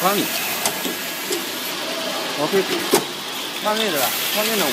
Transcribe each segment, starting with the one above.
方里，我可以方面的，方面的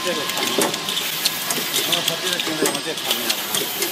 五号嘛。好像你这个看，我这个现在我这看不见了。